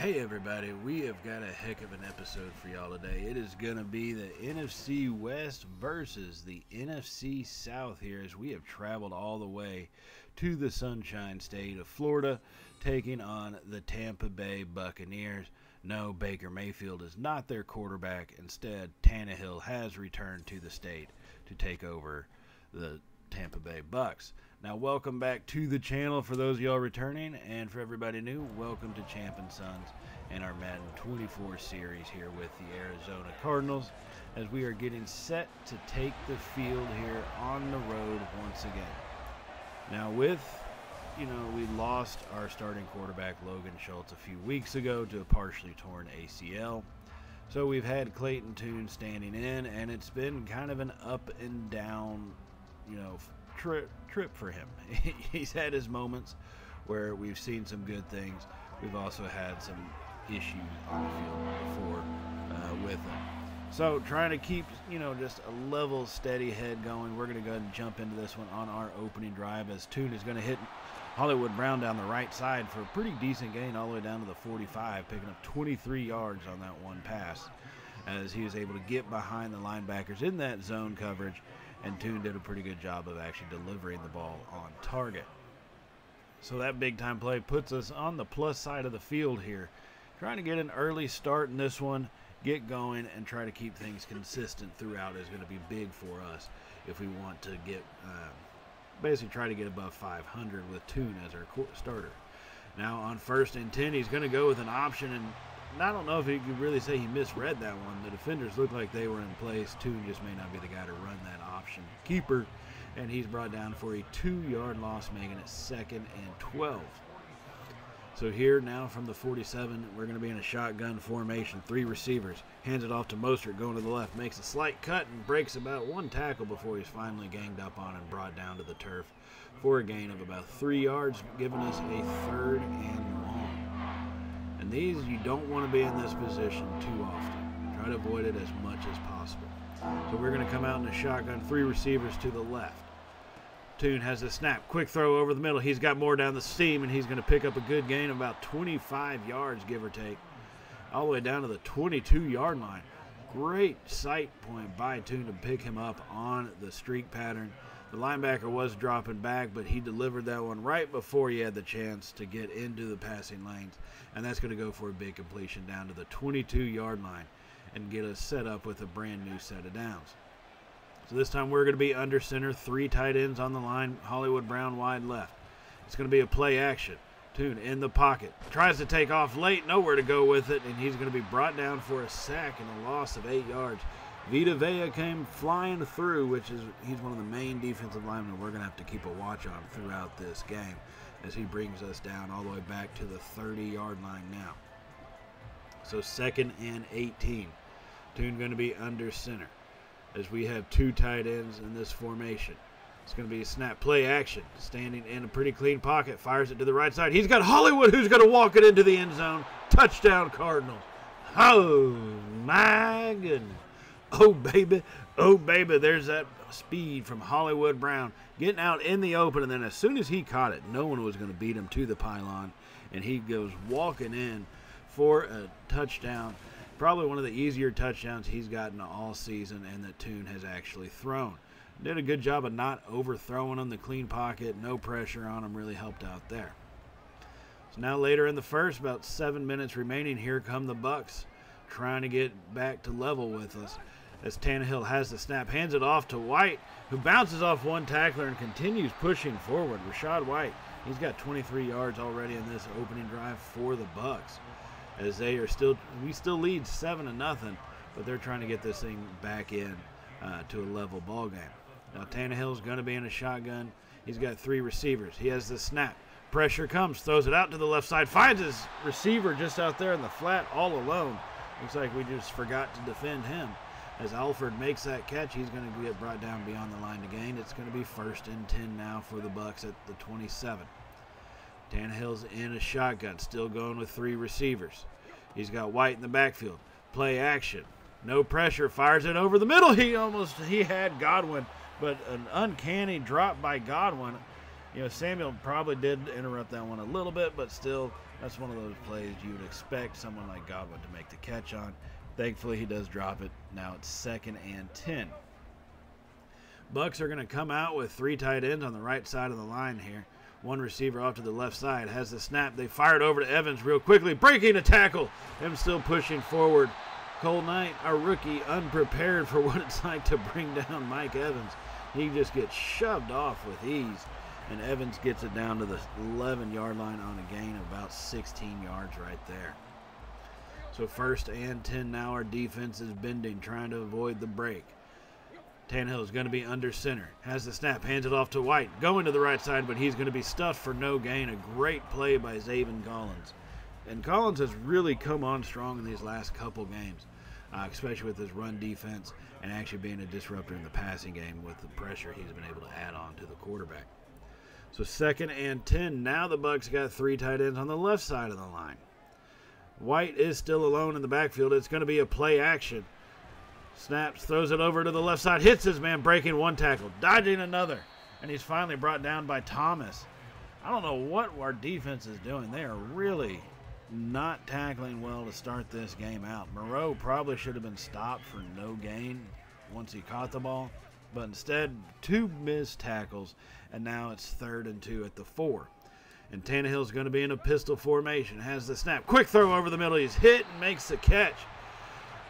Hey everybody, we have got a heck of an episode for y'all today. It is going to be the NFC West versus the NFC South here as we have traveled all the way to the Sunshine State of Florida, taking on the Tampa Bay Buccaneers. No, Baker Mayfield is not their quarterback. Instead, Tannehill has returned to the state to take over the Tampa Bay Bucks. Now, welcome back to the channel for those of y'all returning, and for everybody new, welcome to Champ and Sons and our Madden 24 series here with the Arizona Cardinals as we are getting set to take the field here on the road once again. Now, with you know, we lost our starting quarterback Logan Schultz a few weeks ago to a partially torn ACL. So we've had Clayton Tune standing in, and it's been kind of an up and down, you know, trip trip for him. He's had his moments where we've seen some good things. We've also had some issues on the field before uh, with him. So trying to keep you know just a level, steady head going. We're going to go ahead and jump into this one on our opening drive as Tune is going to hit Hollywood Brown down the right side for a pretty decent gain all the way down to the 45, picking up 23 yards on that one pass as he was able to get behind the linebackers in that zone coverage and Tune did a pretty good job of actually delivering the ball on target. So that big time play puts us on the plus side of the field here. Trying to get an early start in this one, get going, and try to keep things consistent throughout is going to be big for us if we want to get uh, basically try to get above 500 with Tune as our starter. Now on first and 10, he's going to go with an option and and I don't know if you could really say he misread that one. The defenders looked like they were in place. Tune just may not be the guy to run that option keeper. And he's brought down for a two yard loss, making it second and 12. So here now from the 47, we're going to be in a shotgun formation. Three receivers. Hands it off to Mostert going to the left. Makes a slight cut and breaks about one tackle before he's finally ganged up on and brought down to the turf for a gain of about three yards, giving us a third and long. These, you don't want to be in this position too often. Try to avoid it as much as possible. So we're going to come out in a shotgun, three receivers to the left. Tune has the snap, quick throw over the middle. He's got more down the seam, and he's going to pick up a good gain of about 25 yards, give or take, all the way down to the 22 yard line. Great sight point by Tune to pick him up on the streak pattern. The linebacker was dropping back, but he delivered that one right before he had the chance to get into the passing lanes. And that's going to go for a big completion down to the 22 yard line and get us set up with a brand new set of downs. So this time we're going to be under center, three tight ends on the line, Hollywood Brown wide left. It's going to be a play action. Tune in the pocket. Tries to take off late, nowhere to go with it, and he's going to be brought down for a sack and a loss of eight yards. Vita Vea came flying through, which is he's one of the main defensive linemen we're going to have to keep a watch on throughout this game as he brings us down all the way back to the 30 yard line now. So second and 18. Tune going to be under center as we have two tight ends in this formation. It's going to be a snap play action. Standing in a pretty clean pocket. Fires it to the right side. He's got Hollywood who's going to walk it into the end zone. Touchdown Cardinals. Oh my goodness. Oh, baby. Oh, baby. There's that speed from Hollywood Brown getting out in the open. And then as soon as he caught it, no one was going to beat him to the pylon. And he goes walking in for a touchdown. Probably one of the easier touchdowns he's gotten all season and that Tune has actually thrown. Did a good job of not overthrowing him. The clean pocket, no pressure on him, really helped out there. So now later in the first, about seven minutes remaining, here come the Bucks trying to get back to level with us as Tannehill has the snap, hands it off to White, who bounces off one tackler and continues pushing forward. Rachaad White, he's got 23 yards already in this opening drive for the Bucks, as they are still we still lead seven to nothing, but they're trying to get this thing back in uh, to a level ball game. Now Tannehill's going to be in a shotgun. He's got three receivers. He has the snap. Pressure comes, throws it out to the left side, finds his receiver just out there in the flat all alone. Looks like we just forgot to defend him. As Alford makes that catch, he's going to get brought down beyond the line to gain. It's going to be first and 10 now for the Bucks at the 27. Tannehill's in a shotgun, still going with three receivers. He's got White in the backfield. Play action. No pressure. Fires it over the middle. He almost he had Godwin, but an uncanny drop by Godwin. You know, Samuel probably did interrupt that one a little bit, but still That's one of those plays you would expect someone like Godwin to make the catch on. Thankfully, he does drop it. Now it's second and 10. Bucks are going to come out with three tight ends on the right side of the line here. One receiver off to the left side has the snap. They fire it over to Evans real quickly, breaking a tackle. Him still pushing forward. Cole Knight, our rookie, unprepared for what it's like to bring down Mike Evans. He just gets shoved off with ease, and Evans gets it down to the 11 yard line on a gain of about 16 yards right there. So, first and 10 now, our defense is bending, trying to avoid the break. Tannehill is going to be under center. Has the snap, hands it off to White. Going to the right side, but he's going to be stuffed for no gain. A great play by Zaven Collins. And Collins has really come on strong in these last couple games, uh, especially with his run defense and actually being a disruptor in the passing game with the pressure he's been able to add on to the quarterback. So second and 10. Now the Bucks got three tight ends on the left side of the line. White is still alone in the backfield. It's going to be a play action. Snaps, throws it over to the left side, hits his man, breaking one tackle, dodging another, and he's finally brought down by Thomas. I don't know what our defense is doing. They are really not tackling well to start this game out. Moreau probably should have been stopped for no gain once he caught the ball, but instead, two missed tackles, and now it's third and two at the four. And Tannehill's going to be in a pistol formation. Has the snap. Quick throw over the middle. He's hit and makes the catch.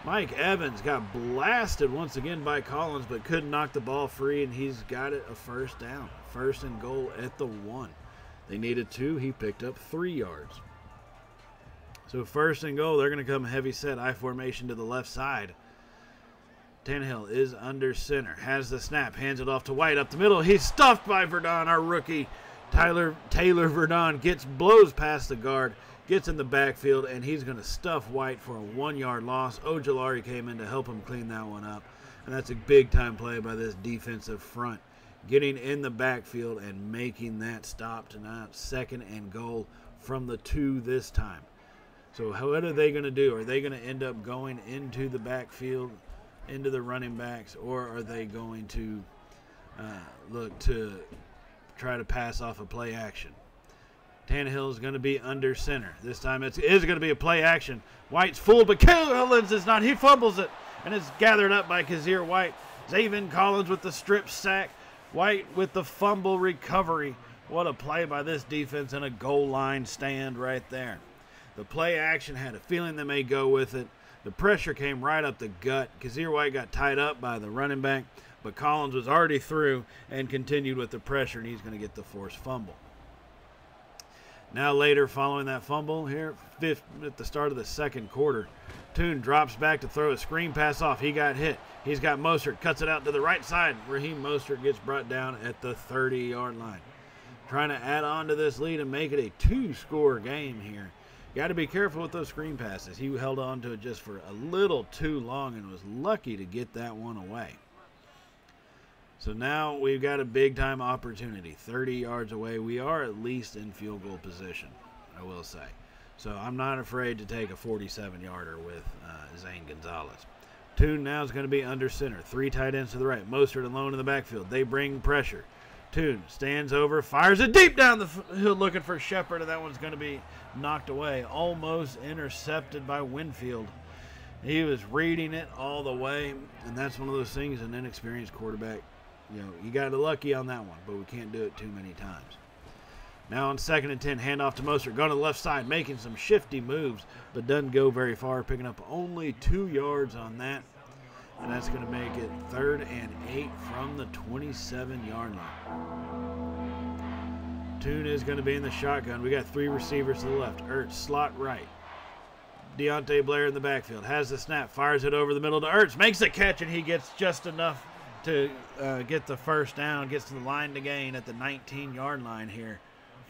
Mike Evans got blasted once again by Collins, but couldn't knock the ball free, and he's got it a first down. First and goal at the one. They needed two. He picked up three yards. So first and goal, they're going to come heavy set I formation to the left side. Tannehill is under center, has the snap, hands it off to White up the middle. He's stuffed by Verdon, our rookie. Tyler Taylor Verdon gets blows past the guard, gets in the backfield, and he's going to stuff White for a one-yard loss. Ojulari came in to help him clean that one up, and that's a big-time play by this defensive front, getting in the backfield and making that stop tonight. second and goal from the two this time. So what are they going to do? Are they going to end up going into the backfield, into the running backs, or are they going to uh, look to try to pass off a play action? Tannehill is going to be under center. This time it is going to be a play action. White's fooled, but Collins is not. He fumbles it, and it's gathered up by Kyzir White. Zaven Collins with the strip sack. White with the fumble recovery. What a play by this defense and a goal line stand right there. The play action had a feeling they may go with it. The pressure came right up the gut. Kyzir White got tied up by the running back, but Collins was already through and continued with the pressure, and he's going to get the forced fumble. Now later, following that fumble here, fifth at the start of the second quarter, Tune drops back to throw a screen pass off. He got hit. He's got Mostert, cuts it out to the right side. Raheem Mostert gets brought down at the 30-yard line. Trying to add on to this lead and make it a two-score game here. Got to be careful with those screen passes. He held on to it just for a little too long and was lucky to get that one away. So now we've got a big time opportunity. 30 yards away. We are at least in field goal position, I will say. So I'm not afraid to take a 47 yarder with uh, Zane Gonzalez. Tune now is going to be under center. Three tight ends to the right. Mostert alone in the backfield. They bring pressure. Tune stands over, fires it deep down the field looking for Shepard, and that one's going to be knocked away. Almost intercepted by Winfield. He was reading it all the way, and that's one of those things an inexperienced quarterback, you know, you got lucky on that one, but we can't do it too many times. Now on second and 10, handoff to Mostert. Going to the left side, making some shifty moves, but doesn't go very far, picking up only two yards on that. And that's going to make it third and eight from the 27 yard line. Tune is going to be in the shotgun. We got three receivers to the left. Ertz, slot right. Deontay Blair in the backfield. Has the snap, fires it over the middle to Ertz. Makes the catch, and he gets just enough to uh, get the first down. Gets to the line to gain at the 19 yard line here.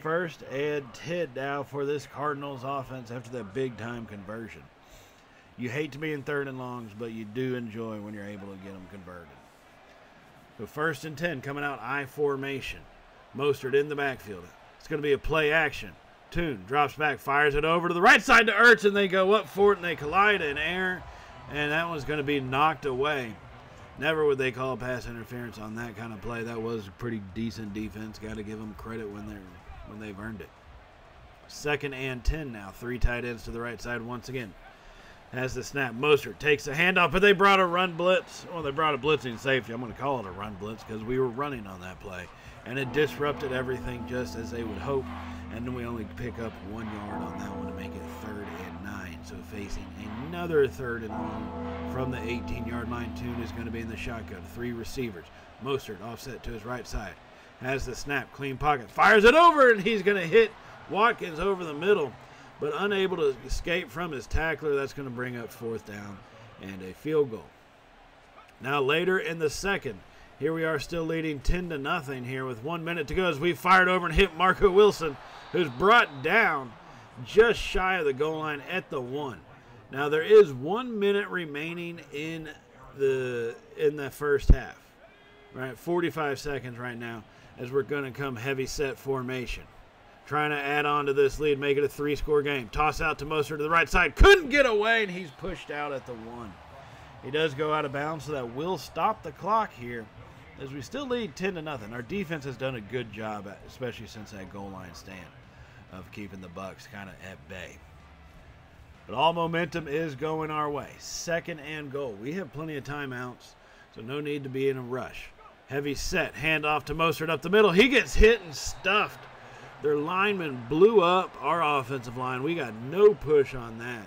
First Ed 10 now for this Cardinals offense after that big time conversion. You hate to be in third and longs, but you do enjoy when you're able to get them converted. So first and 10 coming out I formation. Mostert in the backfield. It's going to be a play action. Tune drops back, fires it over to the right side to Ertz, and they go up for it, and they collide in air, and that one's going to be knocked away. Never would they call pass interference on that kind of play. That was pretty decent defense. Got to give them credit when they're when they've earned it. Second and 10 now. Three tight ends to the right side once again. Has the snap. Mostert takes the handoff, but they brought a run blitz. Well, they brought a blitzing safety. I'm going to call it a run blitz because we were running on that play. And it disrupted everything just as they would hope. And then we only pick up one yard on that one to make it third and nine. So facing another third and long from the 18 yard line. Tune is going to be in the shotgun. Three receivers. Mostert offset to his right side. Has the snap. Clean pocket. Fires it over, and he's going to hit Watkins over the middle but unable to escape from his tackler. That's going to bring up fourth down and a field goal. Now, later in the second, here we are still leading 10 to nothing here with one minute to go as we fired over and hit Marco Wilson, who's brought down just shy of the goal line at the one. Now there is one minute remaining in the in the first half. Right, 45 seconds right now as we're going to come heavy set formation trying to add on to this lead, make it a three score game. Toss out to Mostert to the right side. Couldn't get away, and he's pushed out at the one. He does go out of bounds, so that will stop the clock here as we still lead 10 to nothing. Our defense has done a good job, especially since that goal line stand, of keeping the Bucks kind of at bay. But all momentum is going our way. Second and goal. We have plenty of timeouts, so no need to be in a rush. Heavy set, handoff to Mostert up the middle. He gets hit and stuffed their linemen blew up our offensive line. We got no push on that.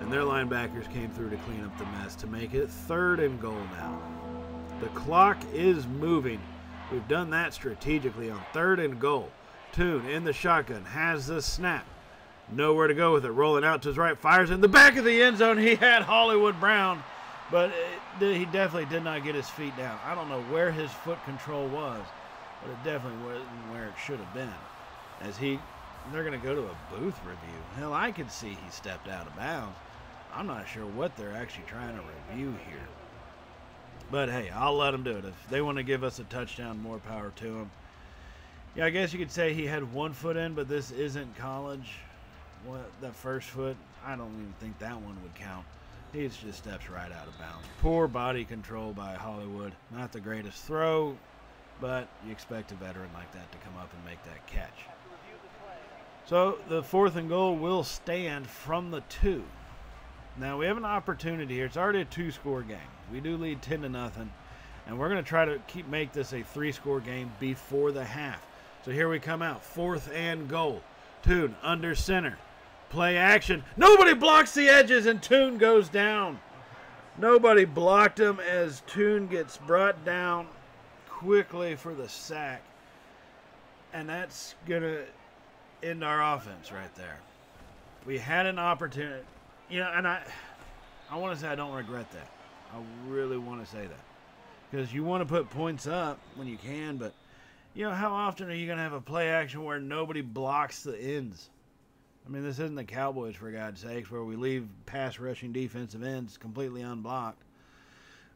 And their linebackers came through to clean up the mess to make it third and goal now. The clock is moving. We've done that strategically on third and goal. Tune in the shotgun has the snap. Nowhere to go with it. Rolling out to his right. Fires in the back of the end zone. He had Hollywood Brown, but it, he definitely did not get his feet down. I don't know where his foot control was, but it definitely wasn't where it should have been as he they're going to go to a booth review. Hell, I could see he stepped out of bounds. I'm not sure what they're actually trying to review here. But hey, I'll let them do it. If they want to give us a touchdown, more power to them. Yeah, I guess you could say he had one foot in, but this isn't college. What that first foot, I don't even think that one would count. He just steps right out of bounds. Poor body control by Hollywood. Not the greatest throw, but you expect a veteran like that to come up and make that catch. So the fourth and goal will stand from the two. Now we have an opportunity here. It's already a two-score game. We do lead ten to nothing, and we're going to try to keep make this a three-score game before the half. So here we come out, fourth and goal. Tune under center, play action. Nobody blocks the edges, and Tune goes down. Nobody blocked him as Tune gets brought down quickly for the sack, and that's gonna end our offense right there. We had an opportunity, you know, and I, I want to say I don't regret that. I really want to say that because you want to put points up when you can, but you know how often are you going to have a play action where nobody blocks the ends? I mean, this isn't the Cowboys for God's sakes, where we leave pass rushing defensive ends completely unblocked.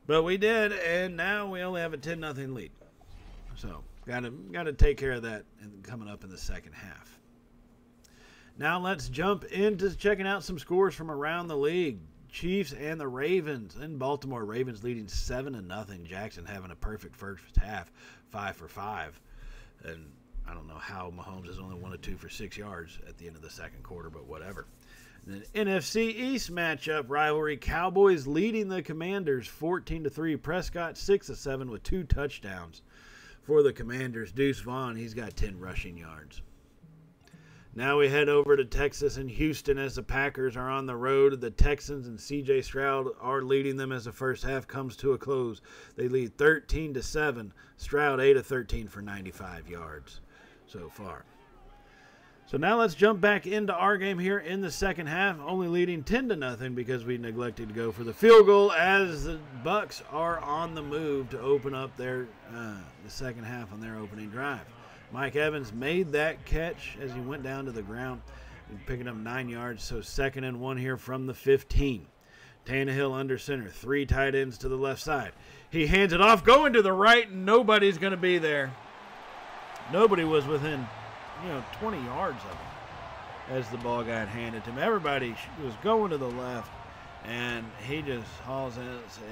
But we did, and now we only have a ten nothing lead. So got to got to take care of that coming up in the second half. Now let's jump into checking out some scores from around the league. Chiefs and the Ravens in Baltimore. Ravens leading seven to nothing. Jackson having a perfect first half, five for five, and I don't know how Mahomes is only one of two for six yards at the end of the second quarter, but whatever. Then NFC East matchup rivalry: Cowboys leading the Commanders 14 to three. Prescott six to seven with two touchdowns for the Commanders. Deuce Vaughn he's got 10 rushing yards. Now we head over to Texas and Houston as the Packers are on the road. The Texans and CJ Stroud are leading them as the first half comes to a close. They lead 13 to 7. Stroud 8 of 13 for 95 yards so far. So now let's jump back into our game here in the second half, only leading 10 to nothing because we neglected to go for the field goal as the Bucks are on the move to open up their uh, the second half on their opening drive. Mike Evans made that catch as he went down to the ground, picking up nine yards. So second and one here from the 15. Tannehill under center, three tight ends to the left side. He hands it off, going to the right, and nobody's going to be there. Nobody was within, you know, 20 yards of him as the ball got handed to him. Everybody was going to the left, and he just hauls it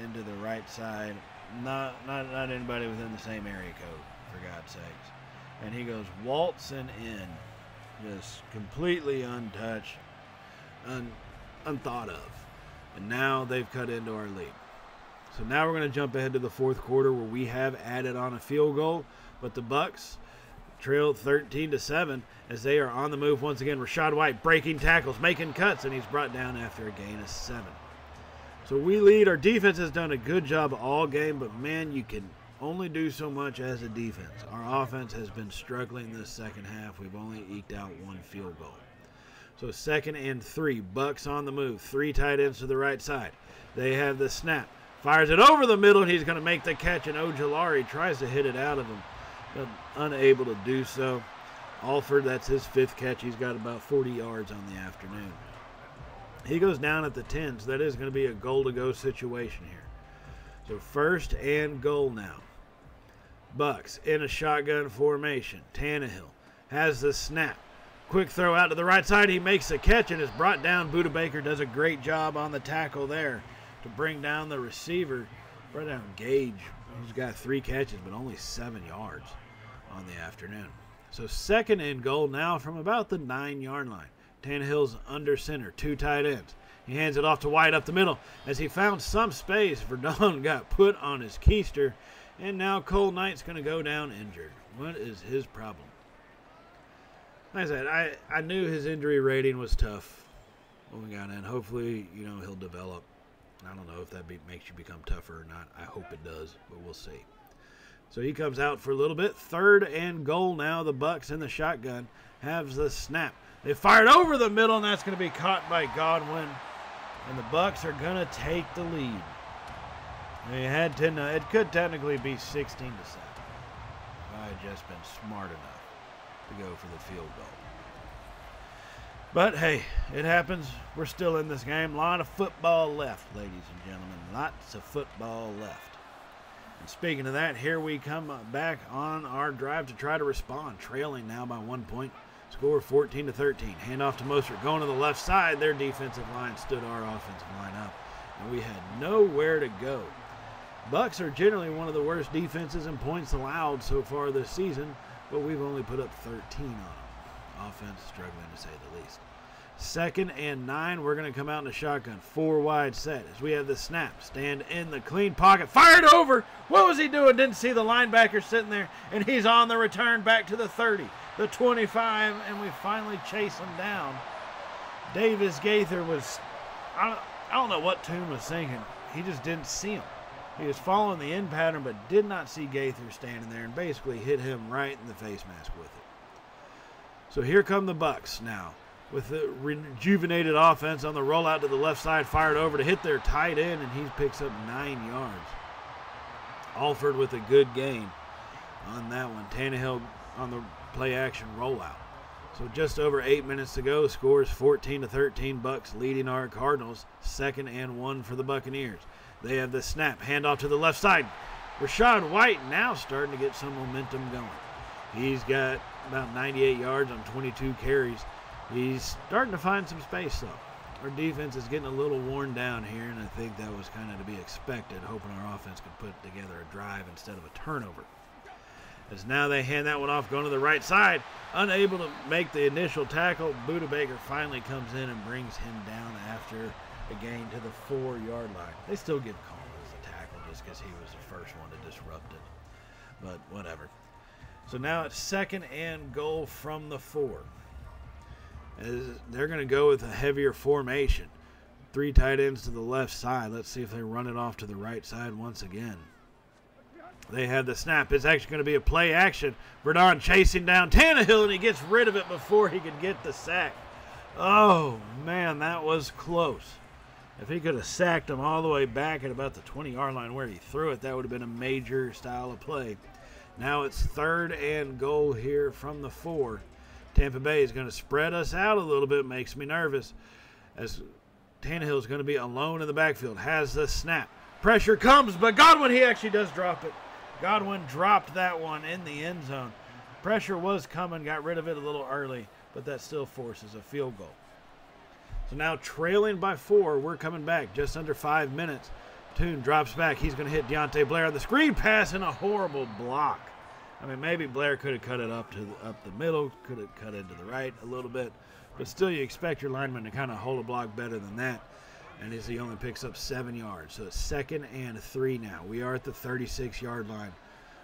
into the right side. Not, not, not anybody within the same area code, for God's sakes and he goes waltzing in. Just completely untouched, un, unthought of. And now they've cut into our lead. So now we're going to jump ahead to the fourth quarter where we have added on a field goal, but the Bucks trail 13 to 7 as they are on the move once again. Rachaad White breaking tackles, making cuts, and he's brought down after a gain of 7. So we lead. Our defense has done a good job all game, but man, you can only do so much as a defense. Our offense has been struggling this second half. We've only eked out one field goal. So second and three, Bucks on the move. Three tight ends to the right side. They have the snap. Fires it over the middle, he's going to make the catch, and Ojulari tries to hit it out of him, but unable to do so. Alford, that's his fifth catch. He's got about 40 yards on the afternoon. He goes down at the 10, so that is going to be a goal to go situation here. So first and goal now. Bucks in a shotgun formation. Tannehill has the snap. Quick throw out to the right side. He makes the catch and is brought down. Budda Baker does a great job on the tackle there to bring down the receiver. Brought down Gage. He's got three catches, but only seven yards on the afternoon. So second and goal now from about the nine yard line. Tannehill's under center, two tight ends. He hands it off to White up the middle. As he found some space, Verdon got put on his keister, and now Cole Knight's going to go down injured. What is his problem? Like I said, I, I knew his injury rating was tough when we got in. Hopefully, you know, he'll develop. I don't know if that be, makes you become tougher or not. I hope it does, but we'll see. So he comes out for a little bit. Third and goal now. The Bucks in the shotgun have the snap. They fired over the middle, and that's going to be caught by Godwin. And the Bucks are going to take the lead. They had to. Uh, it could technically be 16 to seven. I had just been smart enough to go for the field goal. But hey, it happens. We're still in this game. A lot of football left, ladies and gentlemen. Lots of football left. And speaking of that, here we come uh, back on our drive to try to respond, trailing now by one point. Score 14 to 13. Handoff to Mostert. Going to the left side. Their defensive line stood our offensive line up. And we had nowhere to go. Bucks are generally one of the worst defenses in points allowed so far this season, but we've only put up 13 on them. Offense struggling to say the least. Second and nine, we're going to come out in a shotgun. Four wide set as we have the snap. Stand in the clean pocket. Fired over. What was he doing? Didn't see the linebacker sitting there, and he's on the return back to the 30 the 25, and we finally chase him down. Davis Gaither was, I don't, I don't know what Tune was thinking. He just didn't see him. He was following the end pattern, but did not see Gaither standing there and basically hit him right in the face mask with it. So here come the Bucks now with the rejuvenated offense on the rollout to the left side, fired over to hit their tight end, and he picks up nine yards. Alford with a good gain on that one. Tannehill on the play action rollout. So just over eight minutes to go, scores 14 to 13. Bucks leading our Cardinals. Second and one for the Buccaneers. They have the snap, handoff to the left side. Rachaad White now starting to get some momentum going. He's got about 98 yards on 22 carries. He's starting to find some space though. Our defense is getting a little worn down here, and I think that was kind of to be expected, hoping our offense could put together a drive instead of a turnover. As now they hand that one off, going to the right side. Unable to make the initial tackle, Budda Baker finally comes in and brings him down after a gain to the four yard line. They still give call as a tackle just because he was the first one to disrupt it. But whatever. So now it's second and goal from the four. As they're going to go with a heavier formation. Three tight ends to the left side. Let's see if they run it off to the right side once again. They have the snap. It's actually going to be a play action. Verdon chasing down Tannehill, and he gets rid of it before he could get the sack. Oh, man, that was close. If he could have sacked him all the way back at about the 20 yard line where he threw it, that would have been a major style of play. Now it's third and goal here from the four. Tampa Bay is going to spread us out a little bit, makes me nervous. As Tannehill is going to be alone in the backfield, has the snap. Pressure comes, but Godwin, he actually does drop it. Godwin dropped that one in the end zone. Pressure was coming, got rid of it a little early, but that still forces a field goal. So now trailing by four, we're coming back just under five minutes. Tune drops back. He's going to hit Deontay Blair on the screen pass and a horrible block I mean, maybe Blair could have cut it up to the, up the middle, could have cut it to the right a little bit, but still, you expect your lineman to kind of hold a block better than that. And as he only picks up seven yards, so it's second and three now. We are at the 36-yard line.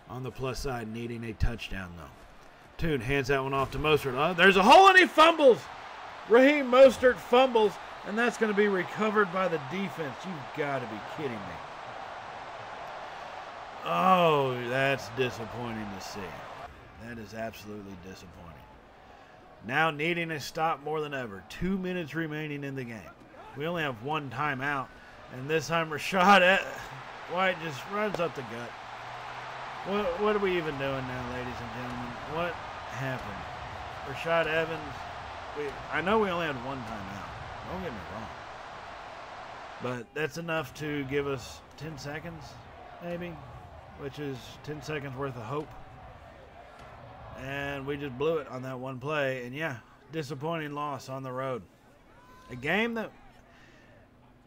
On the plus side, needing a touchdown though. Tune hands that one off to Mostert. Oh, there's a hole and he fumbles. Raheem Mostert fumbles, and that's going to be recovered by the defense. You've got to be kidding me. Oh, that's disappointing to see. That is absolutely disappointing. Now needing a stop more than ever. Two minutes remaining in the game. We only have one timeout, and this time Rachaad White just runs up the gut. What, what are we even doing now, ladies and gentlemen? What happened? Rashaad Evans, we, I know we only had one timeout. Don't get me wrong. But that's enough to give us 10 seconds, maybe, which is 10 seconds worth of hope. And we just blew it on that one play. And yeah, disappointing loss on the road. A game that,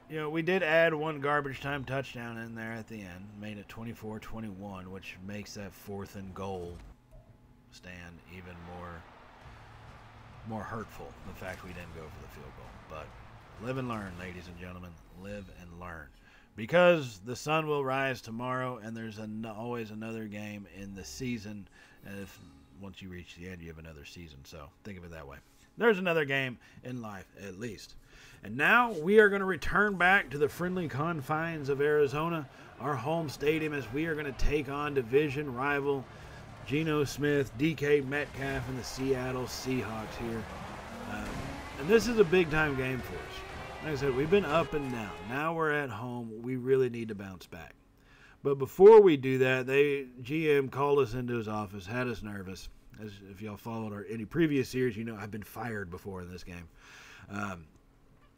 you know, we did add one garbage time touchdown in there at the end, made it 24 21, which makes that fourth and goal stand even more more hurtful the fact we didn't go for the field goal. But live and learn ladies and gentlemen. Live and learn. Because the sun will rise tomorrow and there's an, always another game in the season. And if once you reach the end you have another season. So think of it that way. There's another game in life at least. And now we are going to return back to the friendly confines of Arizona, our home stadium, as we are going to take on division rival Geno Smith, DK Metcalf, and the Seattle Seahawks here. Um, and this is a big time game for us. Like I said, we've been up and down. Now we're at home. We really need to bounce back. But before we do that, they GM called us into his office, had us nervous. As if y'all followed our any previous series, you know I've been fired before in this game. Um,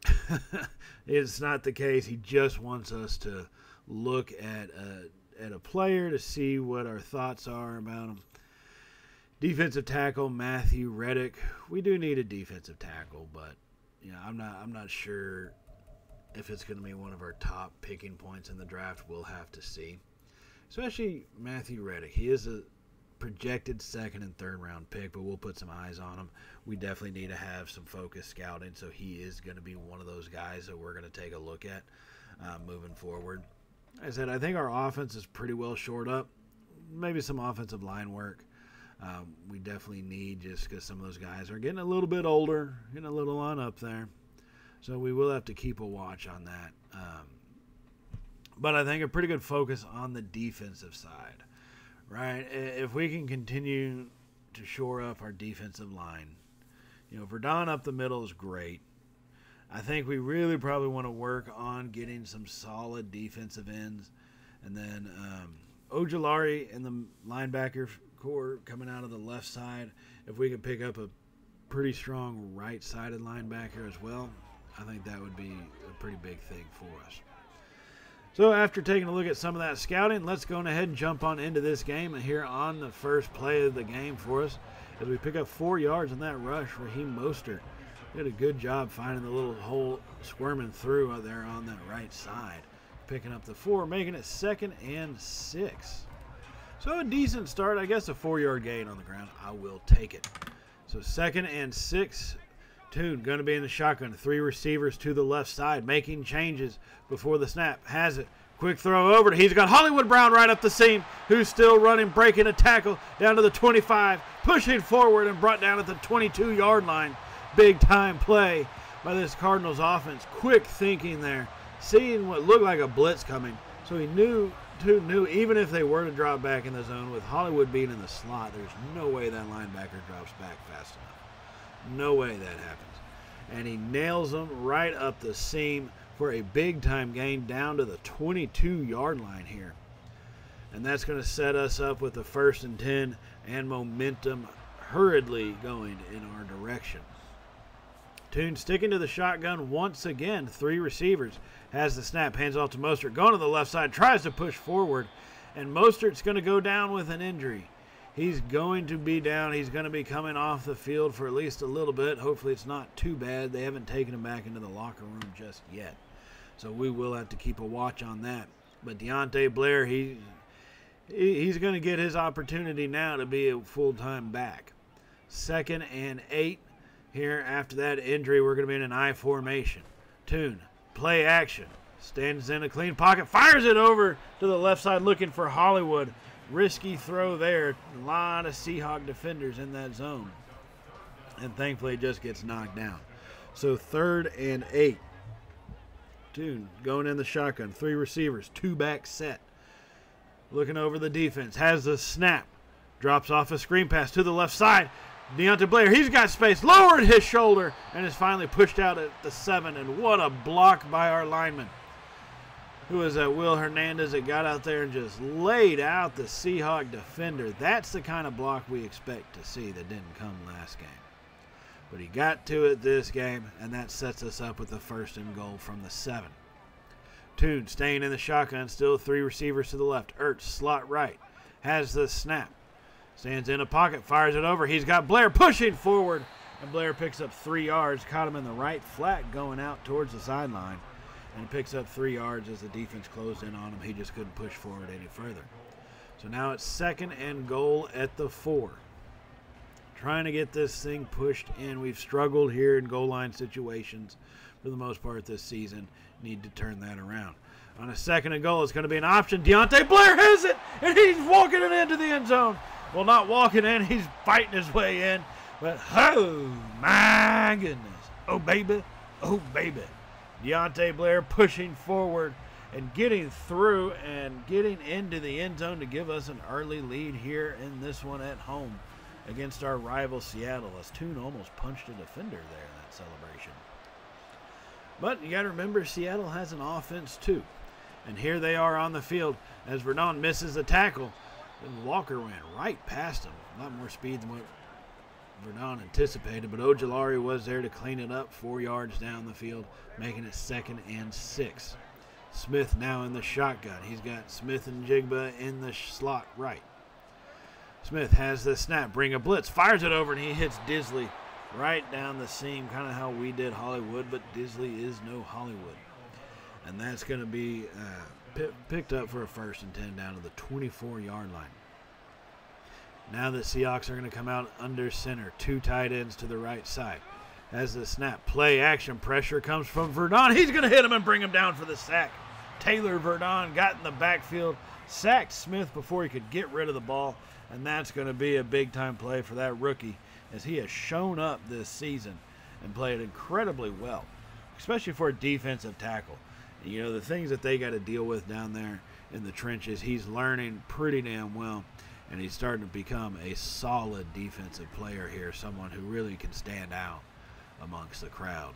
it's not the case. He just wants us to look at a, at a player to see what our thoughts are about him. Defensive tackle Matthew Reddick. We do need a defensive tackle, but you know I'm not I'm not sure if it's going to be one of our top picking points in the draft. We'll have to see. Especially Matthew Reddick. He is a projected second and third round pick, but we'll put some eyes on him. We definitely need to have some focus scouting, so he is going to be one of those guys that we're going to take a look at uh, moving forward. I said, I think our offense is pretty well shored up. Maybe some offensive line work. Um, we definitely need just because some of those guys are getting a little bit older, getting a little on up there. So we will have to keep a watch on that. Um, but I think a pretty good focus on the defensive side right? If we can continue to shore up our defensive line, you know, Verdon up the middle is great. I think we really probably want to work on getting some solid defensive ends, and then um, Ojulari and the linebacker corps coming out of the left side. If we could pick up a pretty strong right-sided linebacker as well, I think that would be a pretty big thing for us. So after taking a look at some of that scouting, let's go ahead and jump on into this game here on the first play of the game for us as we pick up four yards in that rush. Raheem Mostert did a good job finding the little hole squirming through there on that right side. Picking up the four, making it second and six. So a decent start. I guess a four-yard gain on the ground. I will take it. So second and six Tune going to be in the shotgun. Three receivers to the left side, making changes before the snap. Has it. Quick throw over. He's got Hollywood Brown right up the seam, who's still running, breaking a tackle down to the 25, pushing forward and brought down at the 22 yard line. Big time play by this Cardinals offense. Quick thinking there, seeing what looked like a blitz coming. So he knew, too, knew even if they were to drop back in the zone with Hollywood being in the slot, there's no way that linebacker drops back fast enough. No way that happens. And he nails them right up the seam for a big time gain down to the 22 yard line here. And that's going to set us up with the first and 10 and momentum hurriedly going in our direction. Tune sticking to the shotgun once again. Three receivers. Has the snap, hands off to Mostert. Going to the left side, tries to push forward. And Mostert's going to go down with an injury. He's going to be down. He's going to be coming off the field for at least a little bit. Hopefully, it's not too bad. They haven't taken him back into the locker room just yet. So we will have to keep a watch on that. But Deontay Blair, he he's going to get his opportunity now to be a full time back. Second and eight. Here, after that injury, we're going to be in an I formation. Tune, play action. Stands in a clean pocket, fires it over to the left side looking for Hollywood. Risky throw there. A lot of Seahawk defenders in that zone. And thankfully, it just gets knocked down. So, third and eight. Tune going in the shotgun. Three receivers, two back set. Looking over the defense. Has the snap. Drops off a screen pass to the left side. Deontay Blair, he's got space. Lowered his shoulder and is finally pushed out at the seven. And what a block by our lineman. Who was that? Will Hernandez that got out there and just laid out the Seahawk defender. That's the kind of block we expect to see that didn't come last game. But he got to it this game, and that sets us up with the first and goal from the seven. Tune staying in the shotgun, still three receivers to the left. Ertz slot right, has the snap, stands in a pocket, fires it over. He's got Blair pushing forward, and Blair picks up three yards. Caught him in the right flat going out towards the sideline, and picks up three yards as the defense closed in on him. He just couldn't push forward any further. So now it's second and goal at the four trying to get this thing pushed in. We've struggled here in goal line situations for the most part this season. Need to turn that around. On a second and goal, it's going to be an option. Deontay Blair has it, and he's walking it into the end zone. Well, not walking in, he's fighting his way in. But oh my goodness. Oh baby. Oh baby. Deontay Blair pushing forward and getting through and getting into the end zone to give us an early lead here in this one at home against our rival Seattle as Tune almost punched a defender there in that celebration. But you got to remember, Seattle has an offense too. And here they are on the field as Verdon misses a tackle. And Walker went right past him. A lot more speed than what Verdon anticipated, but Ojulari was there to clean it up four yards down the field, making it second and six. Smith now in the shotgun. He's got Smith-Njigba in the slot right. Smith has the snap, bring a blitz, fires it over, and he hits Dissly right down the seam, kind of how we did Hollywood, but Dissly is no Hollywood. And that's going to be uh, picked up for a first and 10 down to the 24 yard line. Now the Seahawks are going to come out under center, two tight ends to the right side. As the snap, play action pressure comes from Verdon. He's going to hit him and bring him down for the sack. Taylor Verdon got in the backfield, sacked Smith before he could get rid of the ball, and that's going to be a big time play for that rookie as he has shown up this season and played incredibly well, especially for a defensive tackle. You know, the things that they got to deal with down there in the trenches, he's learning pretty damn well, and he's starting to become a solid defensive player here, someone who really can stand out amongst the crowd.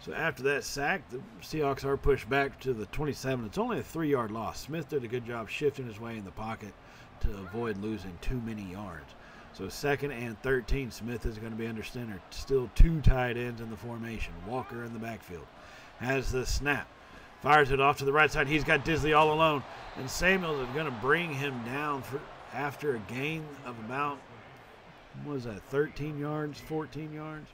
So after that sack, the Seahawks are pushed back to the 27. It's only a three yard loss. Smith did a good job shifting his way in the pocket to avoid losing too many yards. So second and 13, Smith is going to be under center. Still two tight ends in the formation. Walker in the backfield. Has the snap. Fires it off to the right side. He's got Dissly all alone. And Samuels is going to bring him down for, after a gain of about, what was that, 13 yards, 14 yards?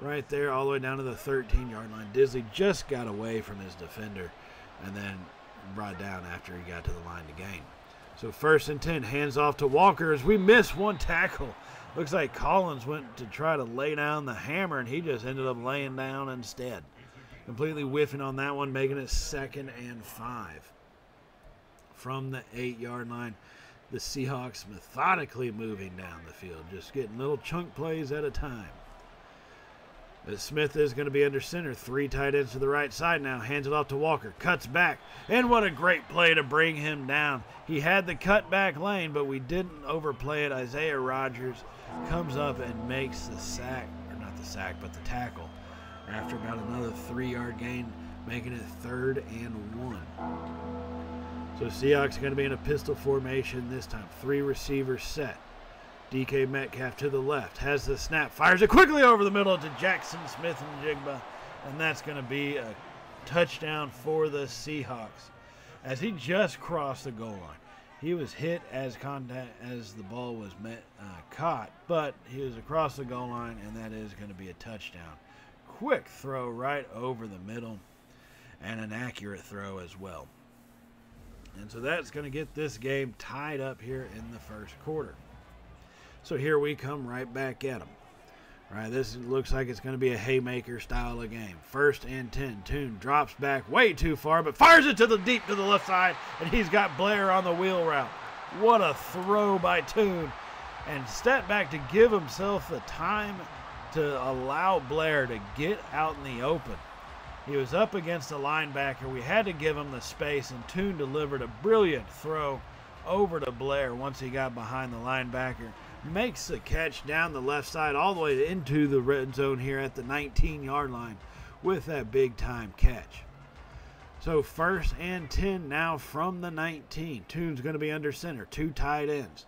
Right there, all the way down to the 13 yard line. Dissly just got away from his defender and then brought down after he got to the line to gain. So first and 10, hands off to Walker as we miss one tackle. Looks like Collins went to try to lay down the hammer, and he just ended up laying down instead. Completely whiffing on that one, making it second and five. From the eight yard line, the Seahawks methodically moving down the field, just getting little chunk plays at a time. As Smith is going to be under center. Three tight ends to the right side now. Hands it off to Walker. Cuts back. And what a great play to bring him down. He had the cut back lane, but we didn't overplay it. Isaiah Rogers comes up and makes the sack, or not the sack, but the tackle after about another three yard gain, making it third and one. So Seahawks are going to be in a pistol formation this time. Three receivers set. DK Metcalf to the left, has the snap, fires it quickly over the middle to Jaxon Smith-Njigba, and that's going to be a touchdown for the Seahawks. As he just crossed the goal line, he was hit as contact as the ball was met, uh, caught, but he was across the goal line, and that is going to be a touchdown. Quick throw right over the middle, and an accurate throw as well. And so that's going to get this game tied up here in the first quarter. So here we come right back at them. Right, this looks like it's going to be a haymaker style of game. First and 10. Tune drops back way too far, but fires it to the deep to the left side, and he's got Blair on the wheel route. What a throw by Tune. And step back to give himself the time to allow Blair to get out in the open. He was up against a linebacker. We had to give him the space, and Tune delivered a brilliant throw over to Blair once he got behind the linebacker makes the catch down the left side all the way into the red zone here at the 19 yard line with that big time catch. So first and 10 now from the 19. Tune's going to be under center, two tight ends.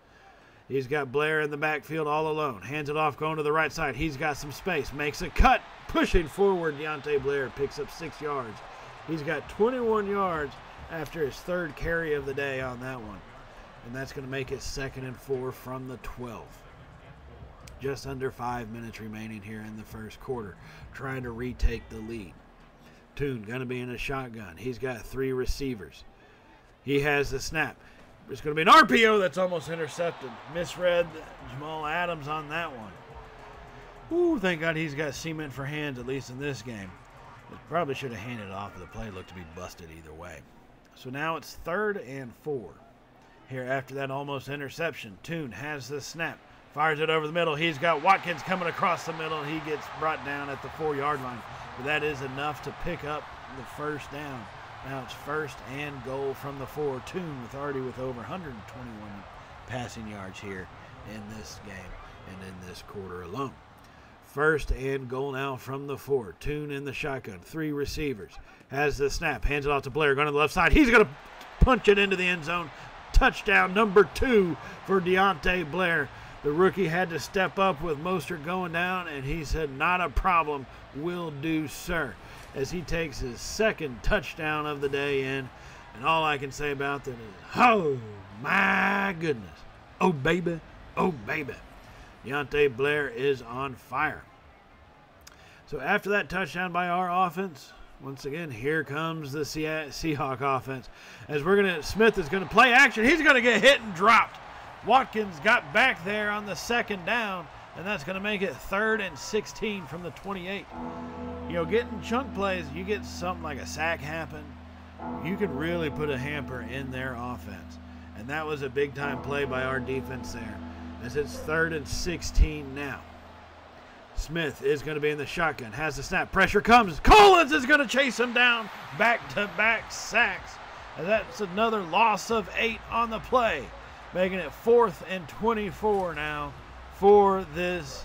He's got Blair in the backfield all alone. Hands it off going to the right side. He's got some space. Makes a cut. Pushing forward. Deontay Blair picks up six yards. He's got 21 yards after his third carry of the day on that one and that's going to make it second and four from the 12. Just under five minutes remaining here in the first quarter, trying to retake the lead. Tune going to be in a shotgun. He's got three receivers. He has the snap. It's going to be an RPO that's almost intercepted. Misread Jamal Adams on that one. Ooh, thank God he's got cement for hands, at least in this game. It probably should have handed it off, but the play looked to be busted either way. So now it's third and four. Here after that almost interception, Tune has the snap, fires it over the middle. He's got Watkins coming across the middle. He gets brought down at the four yard line. But that is enough to pick up the first down. Now it's first and goal from the four. Tune with already with over 121 passing yards here in this game and in this quarter alone. First and goal now from the four. Tune in the shotgun. Three receivers. Has the snap. Hands it off to Blair. Going to the left side. He's going to punch it into the end zone touchdown number two for Deontay Blair. The rookie had to step up with Mostert going down, and he said, Not a problem, will do, sir. As he takes his second touchdown of the day in. And all I can say about that is, Oh my goodness. Oh, baby. Oh, baby. Deontay Blair is on fire. So after that touchdown by our offense, once again, here comes the Seahawk offense. As we're gonna, Smith is gonna play action. He's gonna get hit and dropped. Watkins got back there on the second down, and that's gonna make it third and 16 from the 28. You know, getting chunk plays, you get something like a sack happen, you can really put a hamper in their offense. And that was a big time play by our defense there. As it's third and 16 now. Smith is going to be in the shotgun. Has the snap. Pressure comes. Collins is going to chase him down. Back to back sacks. And that's another loss of eight on the play. Making it fourth and 24 now for this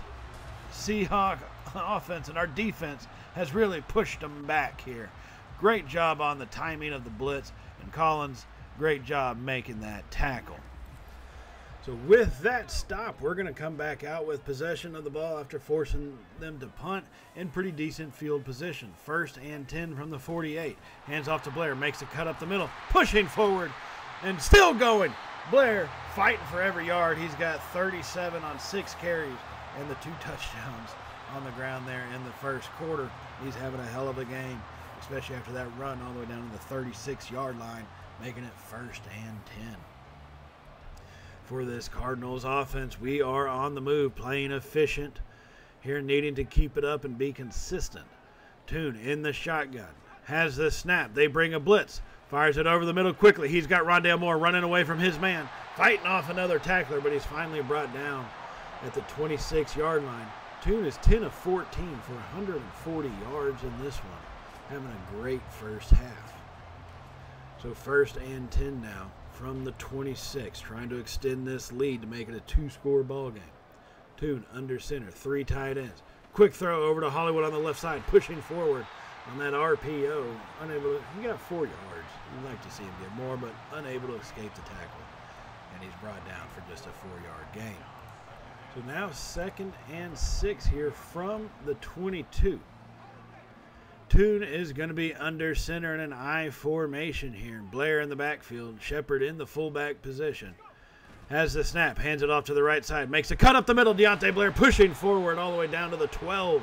Seahawk offense. And our defense has really pushed them back here. Great job on the timing of the blitz. And Collins, great job making that tackle. So with that stop, we're going to come back out with possession of the ball after forcing them to punt in pretty decent field position. First and 10 from the 48. Hands off to Blair, makes a cut up the middle, pushing forward and still going. Blair fighting for every yard. He's got 37 on six carries and the two touchdowns on the ground there in the first quarter. He's having a hell of a game, especially after that run all the way down to the 36 yard line, making it first and 10 for this Cardinals offense. We are on the move, playing efficient here, needing to keep it up and be consistent. Tune in the shotgun, has the snap. They bring a blitz, fires it over the middle quickly. He's got Rondale Moore running away from his man, fighting off another tackler, but he's finally brought down at the 26 yard line. Tune is 10 of 14 for 140 yards in this one, having a great first half. So, first and 10 now from the 26, trying to extend this lead to make it a two score ball game. Tune under center, three tight ends. Quick throw over to Hollywood on the left side, pushing forward on that RPO. Unable to, he got four yards. You'd like to see him get more, but unable to escape the tackle. And he's brought down for just a four yard gain. So now second and six here from the 22. Tune is going to be under center in an I formation here. Blair in the backfield, Shepard in the fullback position. Has the snap, hands it off to the right side, makes a cut up the middle. Deontay Blair pushing forward all the way down to the 12.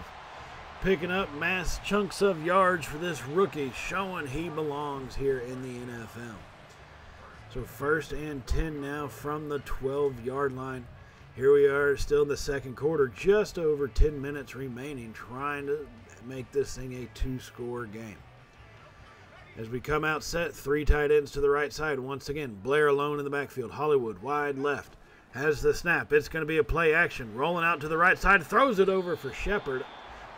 Picking up mass chunks of yards for this rookie, showing he belongs here in the NFL. So first and 10 now from the 12 yard line. Here we are still in the second quarter, just over 10 minutes remaining, trying to make this thing a two score game. As we come out set, three tight ends to the right side. Once again, Blair alone in the backfield. Hollywood wide left. Has the snap. It's going to be a play action. Rolling out to the right side. Throws it over for Shepard.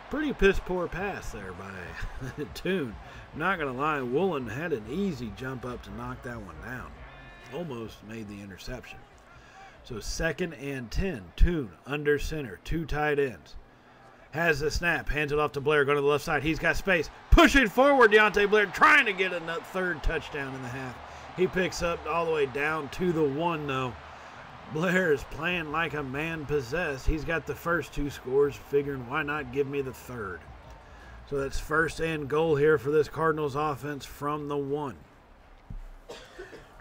Pretty piss poor pass there by Tune. Not going to lie, Woolen had an easy jump up to knock that one down. Almost made the interception. So second and 10. Tune under center. Two tight ends has the snap, hands it off to Blair, going to the left side. He's got space, pushing forward. Deontay Blair trying to get a third touchdown in the half. He picks up all the way down to the one, though. Blair is playing like a man possessed. He's got the first two scores, figuring why not give me the third. So that's first and goal here for this Cardinals offense from the one.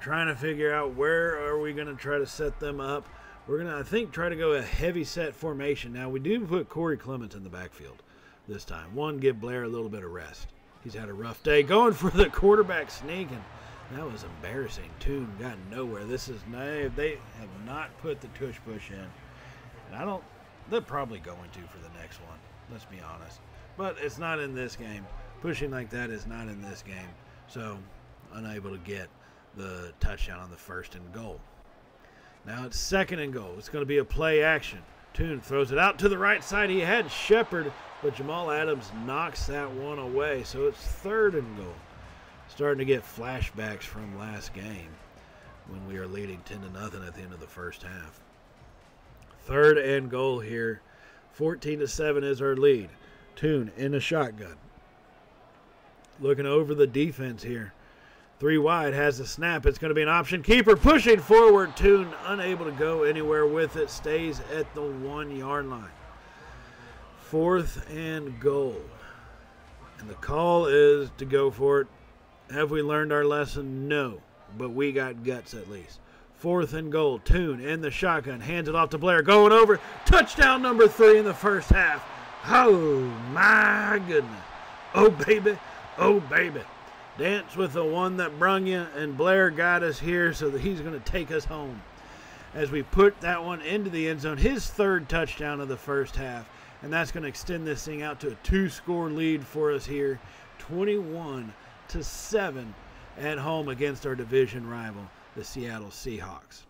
Trying to figure out where are we going to try to set them up. We're going to, I think, try to go a heavy set formation. Now, we do put Corey Clements in the backfield this time. One, give Blair a little bit of rest. He's had a rough day going for the quarterback sneak, and that was embarrassing. Tune got nowhere. This is no, they have not put the tush push in. And I don't, they're probably going to for the next one. Let's be honest. But it's not in this game. Pushing like that is not in this game. So, unable to get the touchdown on the first and goal. Now it's second and goal. It's going to be a play action. Tune throws it out to the right side. He had Shepard, but Jamal Adams knocks that one away. So it's third and goal. Starting to get flashbacks from last game when we are leading 10 to nothing at the end of the first half. Third and goal here. 14 to 7 is our lead. Tune in a shotgun. Looking over the defense here. Three wide has the snap. It's going to be an option. Keeper pushing forward. Tune unable to go anywhere with it. Stays at the one yard line. Fourth and goal. And the call is to go for it. Have we learned our lesson? No. But we got guts at least. Fourth and goal. Tune in the shotgun. Hands it off to Blair. Going over. Touchdown number three in the first half. Oh, my goodness. Oh, baby. Oh, baby. Dance with the one that brung you, and Blair got us here so that he's going to take us home. As we put that one into the end zone, his third touchdown of the first half, and that's going to extend this thing out to a two-score lead for us here, 21 to seven at home against our division rival, the Seattle Seahawks.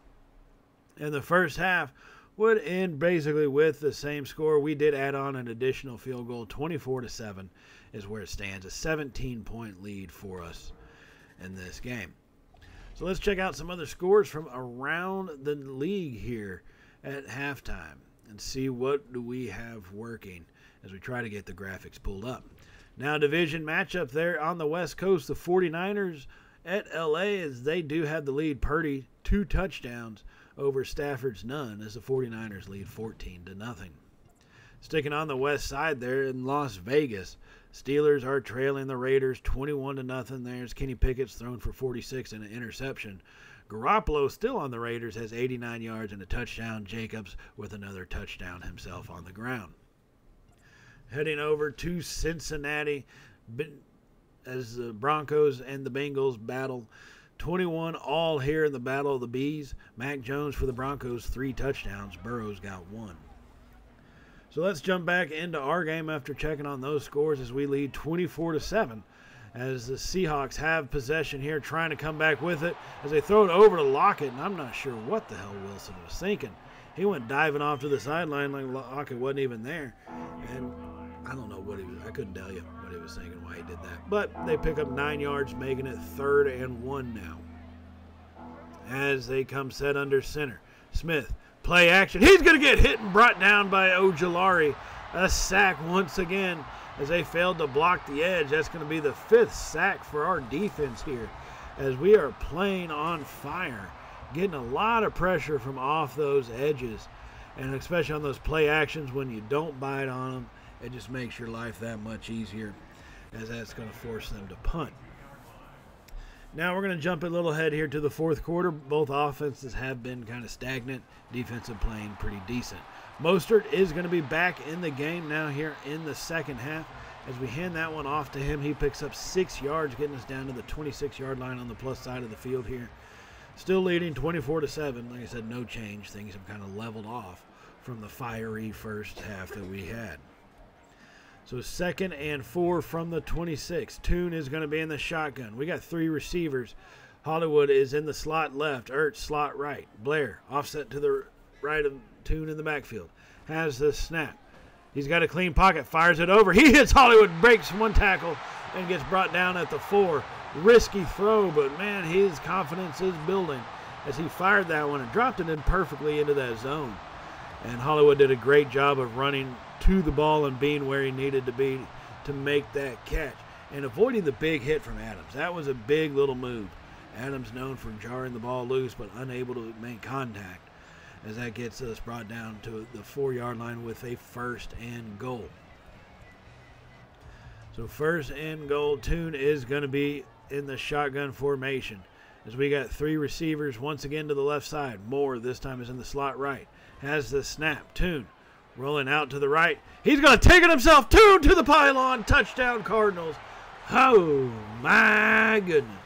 And the first half, would end basically with the same score. We did add on an additional field goal, 24 to 7 is where it stands. A 17 point lead for us in this game. So let's check out some other scores from around the league here at halftime and see what do we have working as we try to get the graphics pulled up. Now division matchup there on the West Coast, the 49ers at LA as they do have the lead. Purdy two touchdowns over Stafford's none as the 49ers lead 14 to nothing. Sticking on the west side there in Las Vegas, Steelers are trailing the Raiders 21 to nothing. There's Kenny Pickett's thrown for 46 and an interception. Garoppolo still on the Raiders has 89 yards and a touchdown. Jacobs with another touchdown himself on the ground. Heading over to Cincinnati as the Broncos and the Bengals battle. 21 all here in the Battle of the Bees. Mac Jones for the Broncos, three touchdowns. Burrow's got one. So let's jump back into our game after checking on those scores as we lead 24 to 7 as the Seahawks have possession here, trying to come back with it as they throw it over to Lockett. And I'm not sure what the hell Wilson was thinking. He went diving off to the sideline like Lockett wasn't even there. And I don't know what he was, I couldn't tell you what he was thinking, why he did that. But they pick up nine yards, making it third and one now. As they come set under center. Smith Play action. He's going to get hit and brought down by Ojulari. A sack once again as they failed to block the edge. That's going to be the fifth sack for our defense here as we are playing on fire. Getting a lot of pressure from off those edges. And especially on those play actions when you don't bite on them, it just makes your life that much easier as that's going to force them to punt. Now we're going to jump a little ahead here to the fourth quarter. Both offenses have been kind of stagnant. Defensive playing pretty decent. Mostert is going to be back in the game now here in the second half. As we hand that one off to him, he picks up six yards, getting us down to the 26 yard line on the plus side of the field here. Still leading 24 to 7. Like I said, no change. Things have kind of leveled off from the fiery first half that we had. So second and four from the 26. Tune is going to be in the shotgun. We got three receivers. Hollywood is in the slot left. Ertz slot right. Blair offset to the right of Tune in the backfield. Has the snap. He's got a clean pocket. Fires it over. He hits Hollywood. Breaks one tackle and gets brought down at the four. Risky throw, but man, his confidence is building as he fired that one and dropped it in perfectly into that zone. And Hollywood did a great job of running to the ball and being where he needed to be to make that catch and avoiding the big hit from Adams. That was a big little move. Adams known for jarring the ball loose but unable to make contact as that gets us brought down to the four yard line with a first and goal. So first and goal, Tune is going to be in the shotgun formation as we got three receivers once again to the left side. Moore this time is in the slot right. Has the snap. Tune rolling out to the right. He's going to take it himself. Tune to the pylon. Touchdown Cardinals. Oh my goodness.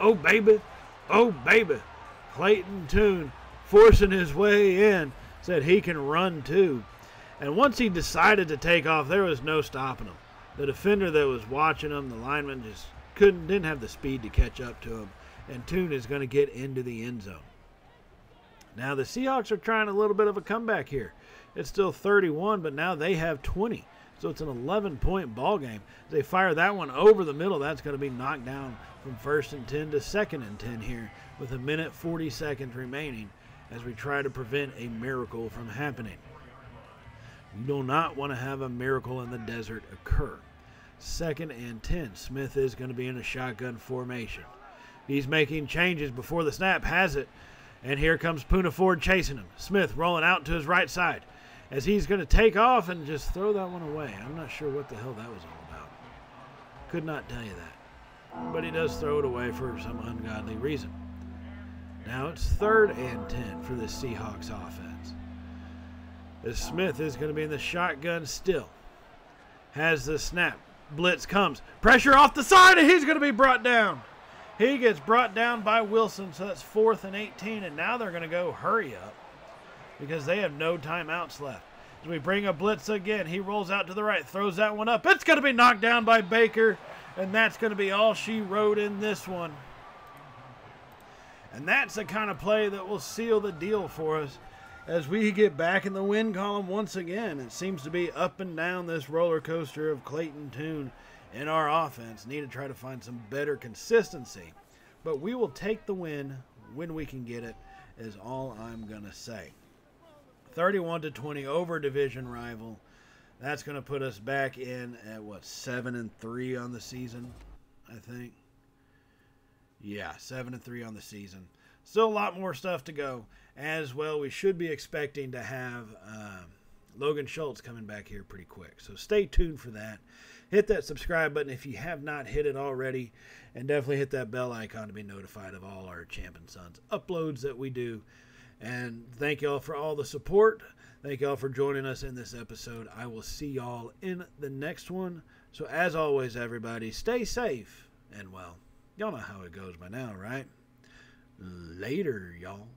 Oh baby. Oh baby. Clayton Tune forcing his way in. Said he can run too. And once he decided to take off, there was no stopping him. The defender that was watching him, the lineman just couldn't didn't have the speed to catch up to him. And Tune is going to get into the end zone. Now the Seahawks are trying a little bit of a comeback here. It's still 31, but now they have 20. So it's an 11 point ball game. They fire that one over the middle. That's going to be knocked down from first and 10 to second and 10 here with a minute 40 seconds remaining as we try to prevent a miracle from happening. You do not want to have a miracle in the desert occur. Second and 10. Smith is going to be in a shotgun formation. He's making changes before the snap has it. And here comes Poona Ford chasing him. Smith rolling out to his right side as he's going to take off and just throw that one away. I'm not sure what the hell that was all about. Could not tell you that. But he does throw it away for some ungodly reason. Now it's third and 10 for the Seahawks offense. As Smith is going to be in the shotgun still. Has the snap. Blitz comes. Pressure off the side, and he's going to be brought down. He gets brought down by Wilson, so that's fourth and 18, and now they're going to go hurry up because they have no timeouts left. As we bring a blitz again, he rolls out to the right, throws that one up. It's going to be knocked down by Baker, and that's going to be all she wrote in this one. And that's the kind of play that will seal the deal for us as we get back in the win column once again. It seems to be up and down this roller coaster of Clayton Tune in our offense. Need to try to find some better consistency. But we will take the win when we can get it, is all I'm going to say. 31 to 20 over division rival. That's going to put us back in at what, 7 and 3 on the season, I think. Yeah, 7 and 3 on the season. Still a lot more stuff to go. As well, we should be expecting to have um, Logan Schultz coming back here pretty quick. So stay tuned for that hit that subscribe button if you have not hit it already, and definitely hit that bell icon to be notified of all our Champion Sons uploads that we do. And thank y'all for all the support. Thank y'all for joining us in this episode. I will see y'all in the next one. So, as always, everybody, stay safe and well. Y'all know how it goes by now, right? Later, y'all.